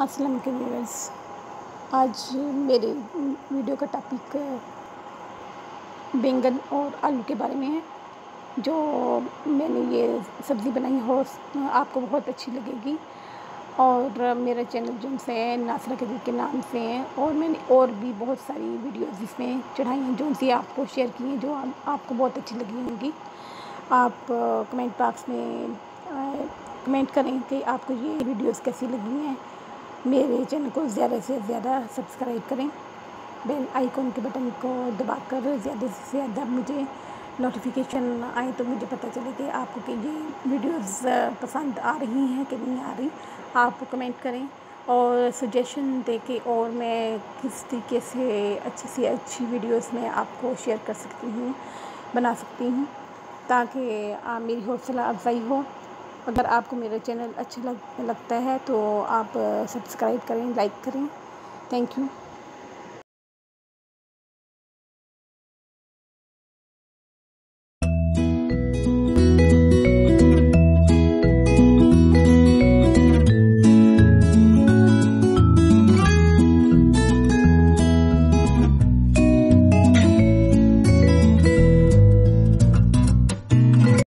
अस्सलाम के व्यूअर्स आज मेरे वीडियो का टॉपिक बैंगन और आलू के बारे में है, जो मैंने ये सब्ज़ी बनाई हो आपको बहुत अच्छी लगेगी। और मेरा चैनल जो से नासरा कबीर के नाम से है, और मैंने और भी बहुत सारी वीडियोस इसमें चढ़ाई हैं, जो सी आपको शेयर की हैं, जो आपको बहुत अच्छी लगी होंगी। आप कमेंट बॉक्स में कमेंट करें कि आपको ये वीडियोस कैसी लगी हैं मेरे चैनल को ज़्यादा से ज़्यादा सब्सक्राइब करें। बेल आइकॉन के बटन को दबाकर ज़्यादा से ज़्यादा मुझे नोटिफिकेशन आए तो मुझे पता चले कि आपको कि ये वीडियोस पसंद आ रही हैं कि नहीं आ रही, आप कमेंट करें और सजेशन दे के और मैं किस तरीके से अच्छी से अच्छी वीडियोस में आपको शेयर कर सकती हूँ, बना सकती हूँ, ताकि मेरी हौसला अफजाई हो। अगर आपको मेरा चैनल अच्छा लग, लगता है तो आप सब्सक्राइब करें, लाइक करें। Thank you.